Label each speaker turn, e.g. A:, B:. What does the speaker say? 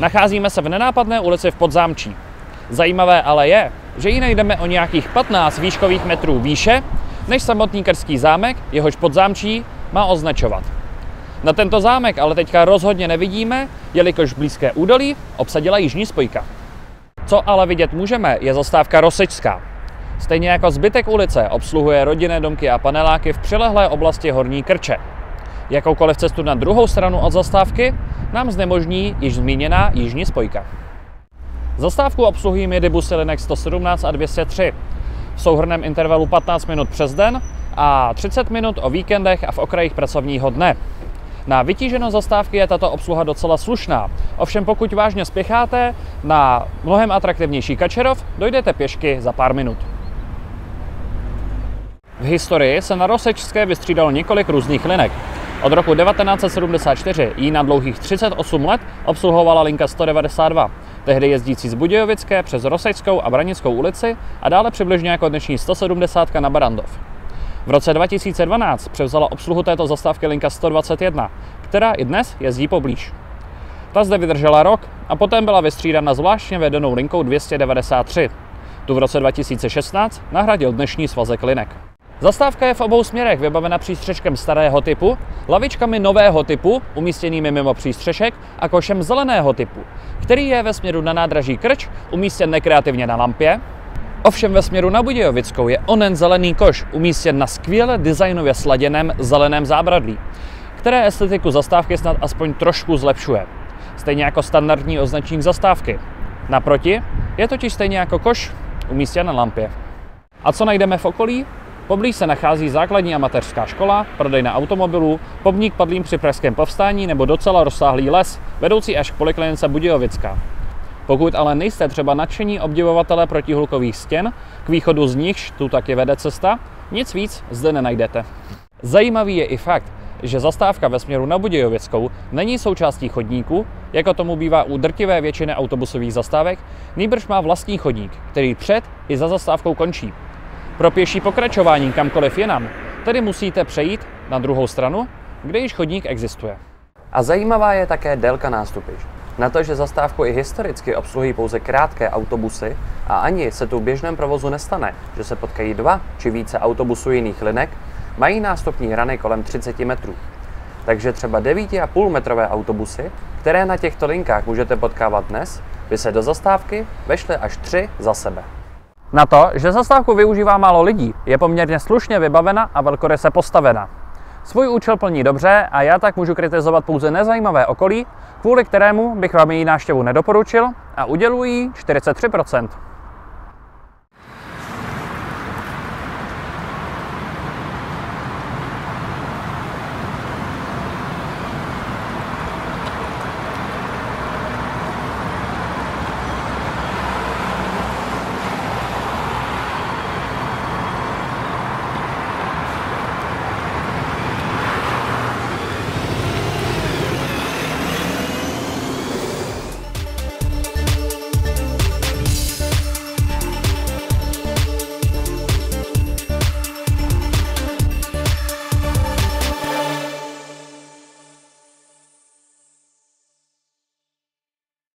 A: Nacházíme se v nenápadné ulici v Podzámčí. Zajímavé ale je, že ji najdeme o nějakých 15 výškových metrů výše, než samotný krský zámek, jehož podzámčí má označovat. Na tento zámek ale teďka rozhodně nevidíme, jelikož blízké údolí obsadila jižní spojka. Co ale vidět můžeme, je zastávka Rosečská. Stejně jako zbytek ulice obsluhuje rodinné domky a paneláky v přilehlé oblasti Horní Krče. Jakoukoliv cestu na druhou stranu od zastávky nám znemožní již zmíněná jižní spojka. Zastávku obsluhují midibusy linek 117 a 203 v souhrném intervalu 15 minut přes den a 30 minut o víkendech a v okrajích pracovního dne. Na vytíženou zastávky je tato obsluha docela slušná. Ovšem pokud vážně spěcháte na mnohem atraktivnější Kačerov, dojdete pěšky za pár minut. V historii se na Rosečské vystřídalo několik různých linek. Od roku 1974 ji na dlouhých 38 let obsluhovala linka 192, tehdy jezdící z Budějovické přes Rosečskou a Branickou ulici a dále přibližně jako dnešní 170 na Barandov. V roce 2012 převzala obsluhu této zastávky linka 121, která i dnes jezdí poblíž. Ta zde vydržela rok a poté byla vystřídána zvláštně vedenou linkou 293. Tu v roce 2016 nahradil dnešní svazek linek. Zastávka je v obou směrech vybavena přístřeškem starého typu, lavičkami nového typu, umístěnými mimo přístřešek a košem zeleného typu, který je ve směru na nádraží Krč umístěn nekreativně na lampě, Ovšem ve směru na Budějovickou je onen zelený koš umístěn na skvěle designově sladěném zeleném zábradlí, které estetiku zastávky snad aspoň trošku zlepšuje. Stejně jako standardní označení zastávky. Naproti je totiž stejně jako koš umístěn na lampě. A co najdeme v okolí? Poblíž se nachází základní amatérská škola, prodejna automobilů, pomník padlým při pražském povstání nebo docela rozsáhlý les, vedoucí až k poliklinice Budějovická. Pokud ale nejste třeba nadšení obdivovatelé protihlukových stěn, k východu z nichž tu taky vede cesta, nic víc zde nenajdete. Zajímavý je i fakt, že zastávka ve směru na Budějovickou není součástí chodníku, jako tomu bývá u drtivé většiny autobusových zastávek, nýbrž má vlastní chodník, který před i za zastávkou končí. Pro pěší pokračování kamkoliv jinam tedy musíte přejít na druhou stranu, kde již chodník existuje.
B: A zajímavá je také délka nástupišť. Na to, že zastávku i historicky obsluhují pouze krátké autobusy a ani se tu v běžném provozu nestane, že se potkají dva či více autobusů jiných linek, mají nástupní hrany kolem 30 metrů. Takže třeba 9,5 metrové autobusy, které na těchto linkách můžete potkávat dnes, by se do zastávky vešly až tři za sebe.
A: Na to, že zastávku využívá málo lidí, je poměrně slušně vybavena a velkoryse postavena. Svůj účel plní dobře a já tak můžu kritizovat pouze nezajímavé okolí, kvůli kterému bych vám její návštěvu nedoporučil a uděluji 43%.